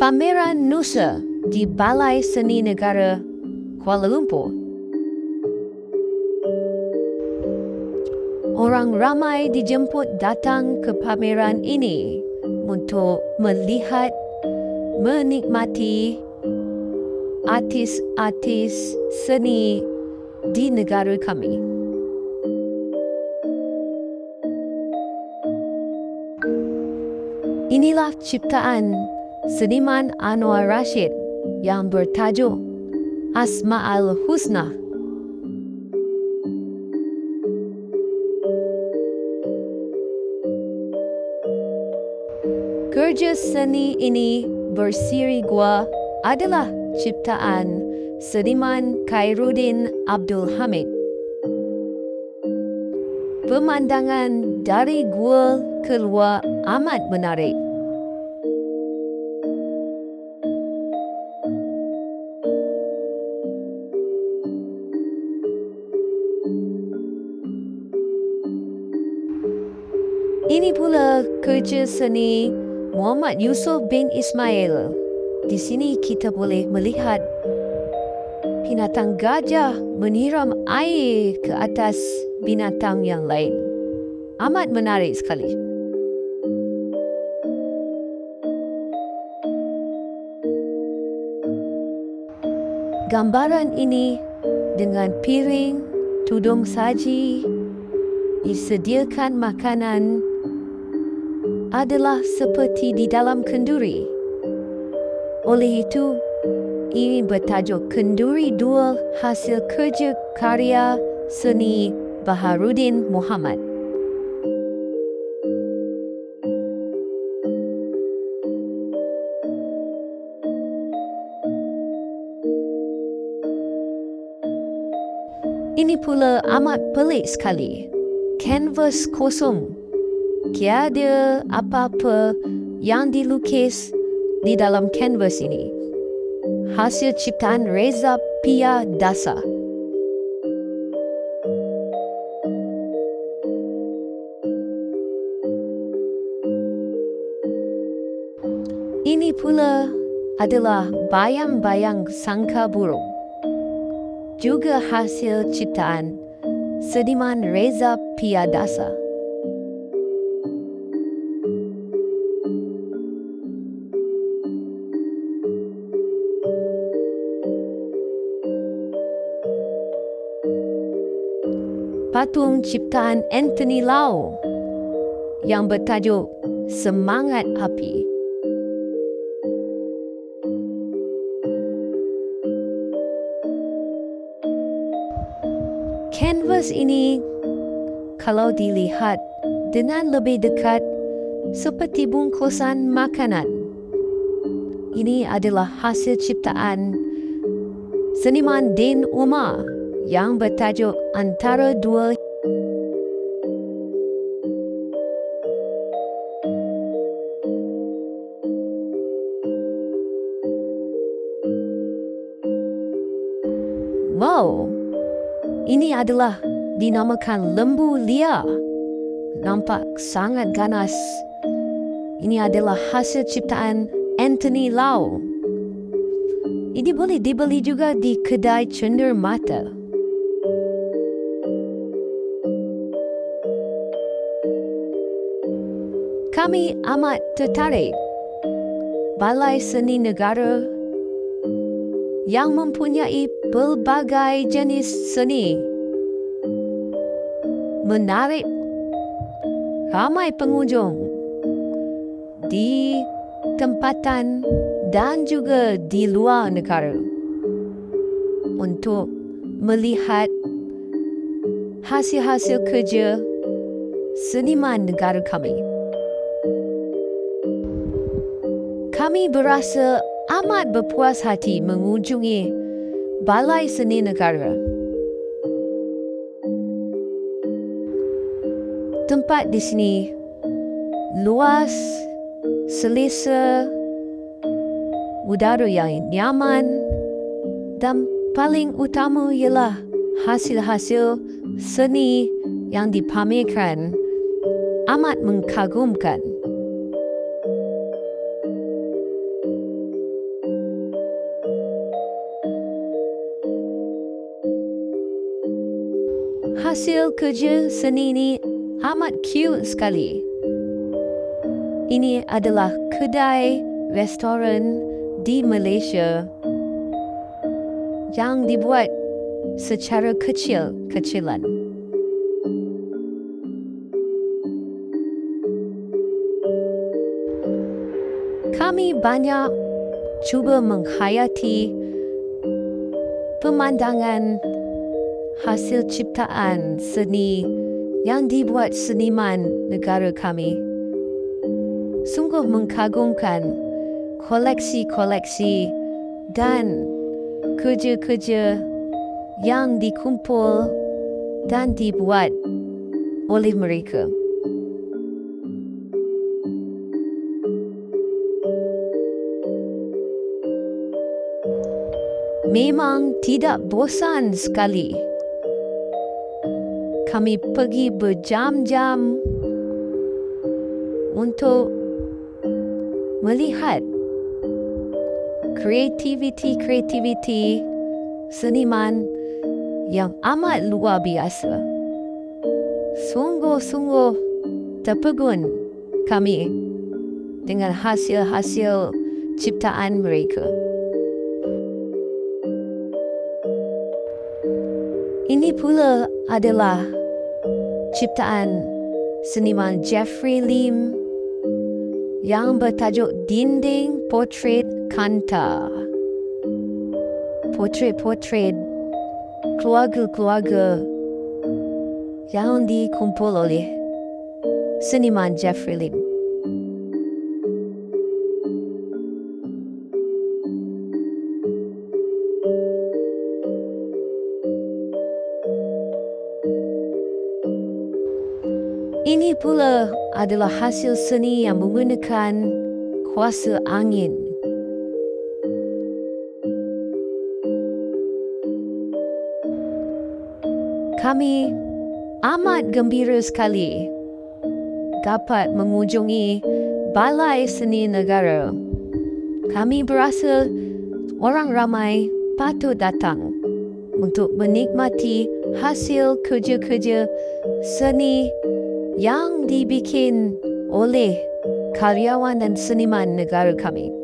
Pameran Nusa di Balai Seni Negara Kuala Lumpur. Orang ramai dijemput datang ke pameran ini untuk melihat, menikmati artis-artis seni di negara kami. Inilah ciptaan seniman Anwar Rashid yang bertajuk Asma'al Husna. Kerja seni ini bersiri gua adalah ciptaan seniman Khairuddin Abdul Hamid. Pemandangan dari gua keluar amat menarik. Pula kerja seni Muhammad Yusuf bin Ismail. Di sini kita boleh melihat binatang gajah menyiram air ke atas binatang yang lain. Amat menarik sekali. Gambaran ini dengan piring, tudung saji, disediakan makanan adalah seperti di dalam kenduri. Oleh itu, ini bertajuk Kenduri Dua Hasil Kerja Karya Seni Baharudin Muhammad. Ini pula amat pelik sekali. Canvas kosong tiada apa-apa yang dilukis di dalam canvas ini. Hasil ciptaan Reza Pia Dasa. Ini pula adalah bayang-bayang sangka burung. Juga hasil ciptaan seniman Reza Pia Dasa. Patung ciptaan Anthony Lau yang bertajuk Semangat Api. Canvas ini kalau dilihat dengan lebih dekat seperti bungkusan makanan. Ini adalah hasil ciptaan seniman Din Umar yang bertajuk Antara Dua Wow, ini adalah dinamakan lembu liar. Nampak sangat ganas. Ini adalah hasil ciptaan Anthony Lau. Ini boleh dibeli juga di kedai cendur mata. Kami amat tertarik. Balai Seni Negara yang mempunyai pelbagai jenis seni. Menarik. Ramai pengunjung di tempatan dan juga di luar negara untuk melihat hasil-hasil kerja seniman negara kami. Kami berasa amat berpuas hati mengunjungi Balai Seni Negara. Tempat di sini luas, selesa, udara yang nyaman dan paling utama ialah hasil-hasil seni yang dipamerkan amat mengagumkan. Hasil kerja seni ini amat cute sekali. Ini adalah kedai restoran di Malaysia yang dibuat secara kecil-kecilan. Kami banyak cuba menghayati pemandangan hasil ciptaan seni yang dibuat seniman negara kami. Sungguh mengagumkan koleksi-koleksi dan kerja-kerja yang dikumpul dan dibuat oleh mereka. Memang tidak bosan sekali. Kami pergi berjam-jam untuk melihat kreativiti-kreativiti seniman yang amat luar biasa. Sungguh-sungguh terpegun kami dengan hasil-hasil ciptaan mereka. Ini pula adalah ciptaan seniman Jeffrey Lim yang bertajuk Dinding Portrait Kanta. Portrait-portrait keluarga-keluarga yang dikumpul oleh seniman Jeffrey Lim. Ini pula adalah hasil seni yang menggunakan kuasa angin. Kami amat gembira sekali dapat mengunjungi Balai Seni Negara. Kami berasa orang ramai patut datang untuk menikmati hasil kerja-kerja seni yang dibikin oleh karyawan dan seniman negara kami.